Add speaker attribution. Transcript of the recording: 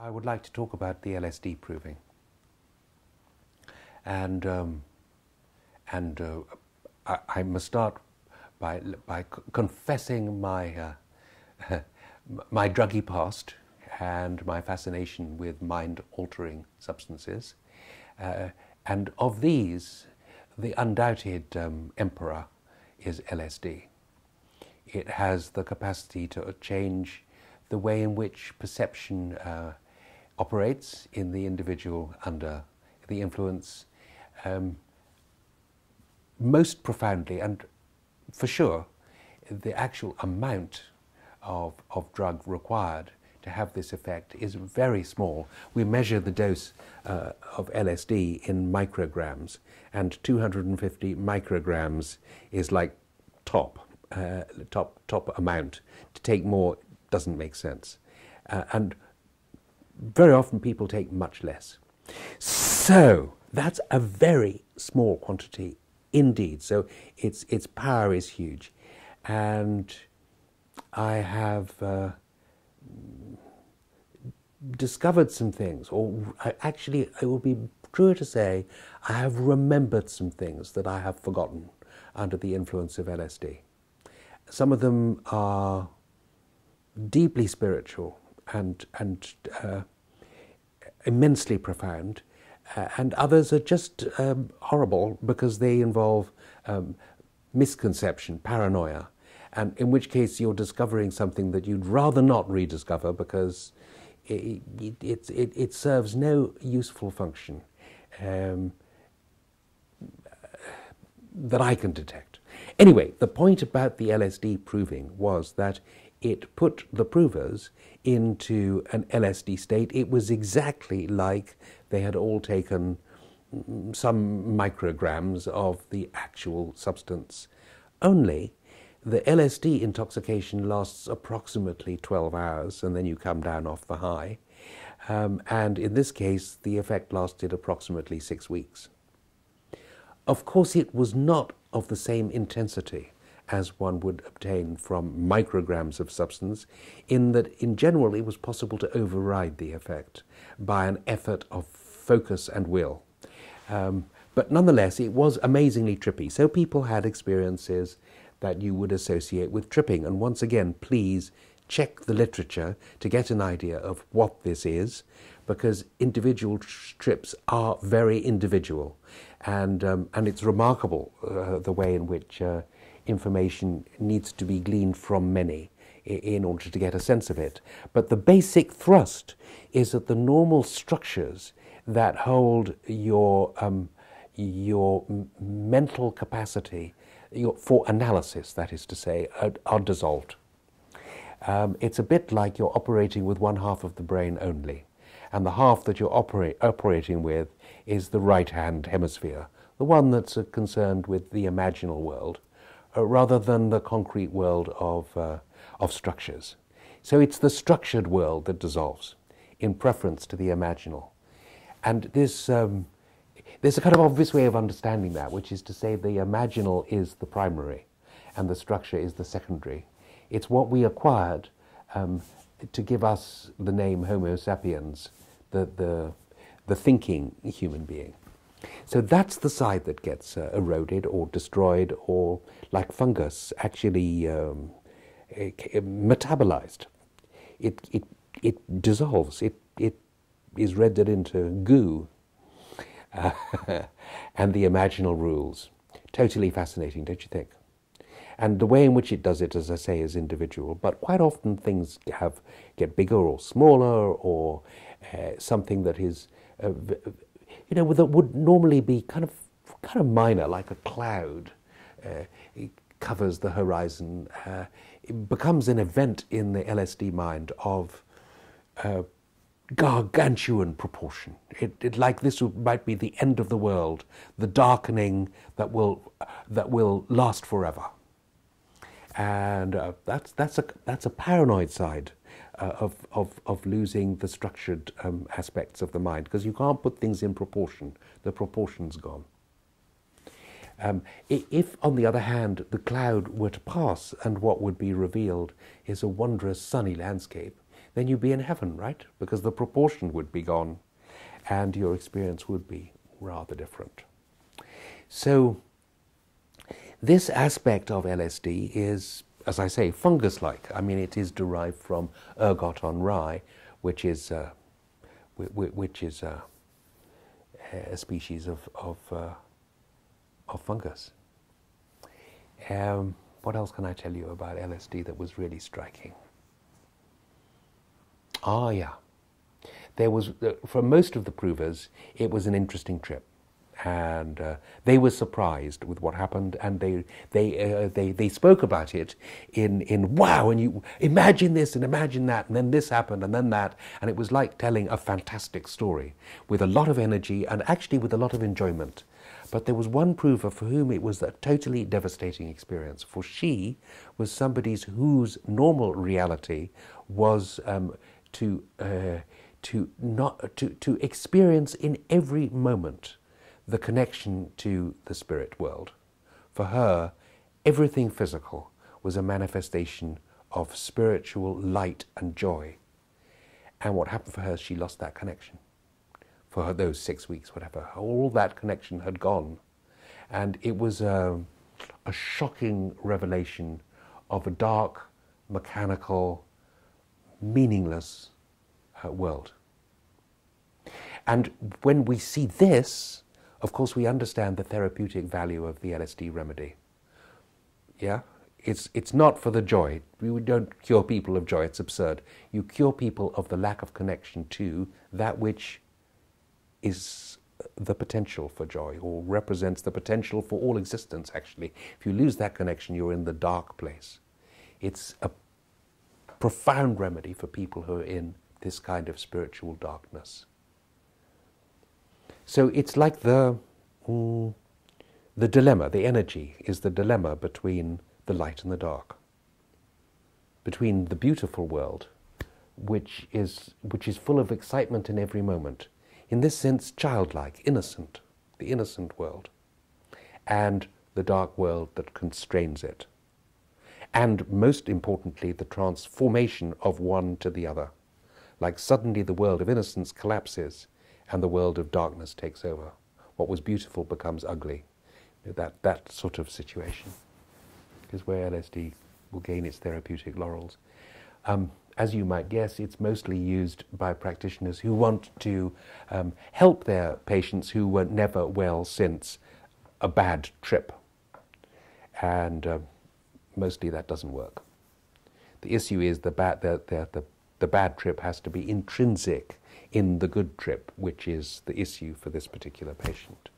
Speaker 1: I would like to talk about the LSD proving. And, um, and uh, I, I, must start by, by confessing my, uh, my druggy past and my fascination with mind altering substances. Uh, and of these, the undoubted um, emperor is LSD. It has the capacity to change the way in which perception uh, operates in the individual under the influence um, most profoundly and for sure the actual amount of, of drug required to have this effect is very small. We measure the dose uh, of LSD in micrograms, and 250 micrograms is like top, uh, top, top amount. To take more doesn't make sense. Uh, and very often people take much less. So that's a very small quantity indeed. So its, its power is huge. And I have uh, discovered some things, or actually, it will be truer to say, I have remembered some things that I have forgotten under the influence of LSD. Some of them are deeply spiritual and, and uh, immensely profound, uh, and others are just um, horrible because they involve um, misconception, paranoia, and in which case you're discovering something that you'd rather not rediscover because it, it, it, it serves no useful function um, that I can detect. Anyway, the point about the LSD proving was that it put the provers into an LSD state. It was exactly like they had all taken some micrograms of the actual substance. Only the LSD intoxication lasts approximately 12 hours and then you come down off the high. Um, and in this case, the effect lasted approximately six weeks. Of course, it was not of the same intensity as one would obtain from micrograms of substance, in that in general it was possible to override the effect by an effort of focus and will. Um, but nonetheless, it was amazingly trippy. So people had experiences that you would associate with tripping. And once again, please check the literature to get an idea of what this is, because individual trips are very individual. And, um, and it's remarkable uh, the way in which uh, information needs to be gleaned from many in order to get a sense of it. But the basic thrust is that the normal structures that hold your, um, your mental capacity your, for analysis, that is to say, are, are dissolved. Um, it's a bit like you're operating with one half of the brain only, and the half that you're operating with is the right hand hemisphere, the one that's uh, concerned with the imaginal world, uh, rather than the concrete world of, uh, of structures. So it's the structured world that dissolves in preference to the imaginal. And this, um, there's a kind of obvious way of understanding that, which is to say the imaginal is the primary and the structure is the secondary. It's what we acquired um, to give us the name Homo sapiens, the, the, the thinking human being. So that's the side that gets uh, eroded or destroyed or, like fungus, actually um, metabolized. It, it, it dissolves, it, it is rendered into goo. Uh, and the imaginal rules. Totally fascinating, don't you think? And the way in which it does it, as I say, is individual. But quite often things have get bigger or smaller, or uh, something that is uh, you know, that would normally be kind of kind of minor, like a cloud. Uh, it covers the horizon. Uh, it becomes an event in the LSD mind of uh, gargantuan proportion. It, it, like this might be the end of the world, the darkening that will that will last forever. And uh, that's that's a that's a paranoid side uh, of, of, of losing the structured um, aspects of the mind because you can't put things in proportion. The proportion's gone. Um, if, on the other hand, the cloud were to pass and what would be revealed is a wondrous sunny landscape, then you'd be in heaven, right? Because the proportion would be gone and your experience would be rather different. So, this aspect of LSD is, as I say, fungus like. I mean, it is derived from ergot on rye, which is, uh, which is uh, a species of, of, uh, of fungus. Um, what else can I tell you about LSD that was really striking? Ah, yeah. There was, uh, for most of the provers, it was an interesting trip. And uh, they were surprised with what happened, and they they uh, they they spoke about it in in wow, and you imagine this and imagine that, and then this happened, and then that, and it was like telling a fantastic story with a lot of energy and actually with a lot of enjoyment. But there was one prover for whom it was a totally devastating experience, for she was somebody whose normal reality was um, to, uh, to, not, to, to experience in every moment the connection to the spirit world. For her, everything physical was a manifestation of spiritual light and joy. And what happened for her, she lost that connection. For her, those six weeks, whatever, all that connection had gone. And it was a, a shocking revelation of a dark, mechanical, meaningless uh, world. And when we see this, of course, we understand the therapeutic value of the LSD remedy. Yeah? It's, it's not for the joy. We don't cure people of joy, it's absurd. You cure people of the lack of connection to that which is the potential for joy or represents the potential for all existence, actually. If you lose that connection, you're in the dark place. It's a profound remedy for people who are in this kind of spiritual darkness. So it's like the, mm, the dilemma, the energy is the dilemma between the light and the dark, between the beautiful world, which is, which is full of excitement in every moment, in this sense, childlike, innocent, the innocent world, and the dark world that constrains it and most importantly, the transformation of one to the other. Like suddenly the world of innocence collapses and the world of darkness takes over. What was beautiful becomes ugly. That, that sort of situation is where LSD will gain its therapeutic laurels. Um, as you might guess, it's mostly used by practitioners who want to um, help their patients who were never well since a bad trip. And uh, mostly that doesn't work. The issue is the bad, the, the, the, the bad trip has to be intrinsic in the good trip, which is the issue for this particular patient.